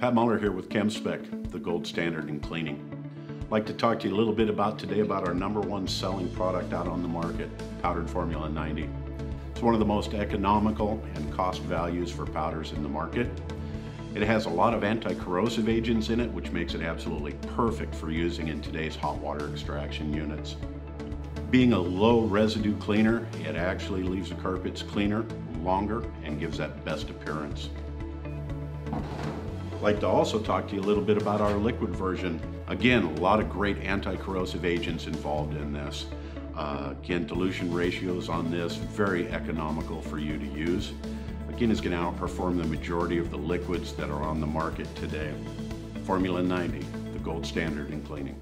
Pat Muller here with ChemSpec, the gold standard in cleaning. I'd like to talk to you a little bit about today about our number one selling product out on the market, powdered Formula 90. It's one of the most economical and cost values for powders in the market. It has a lot of anti-corrosive agents in it, which makes it absolutely perfect for using in today's hot water extraction units. Being a low residue cleaner, it actually leaves the carpets cleaner longer and gives that best appearance. Like to also talk to you a little bit about our liquid version. Again, a lot of great anti-corrosive agents involved in this. Uh, again, dilution ratios on this, very economical for you to use. Again, going to outperform the majority of the liquids that are on the market today. Formula 90, the gold standard in cleaning.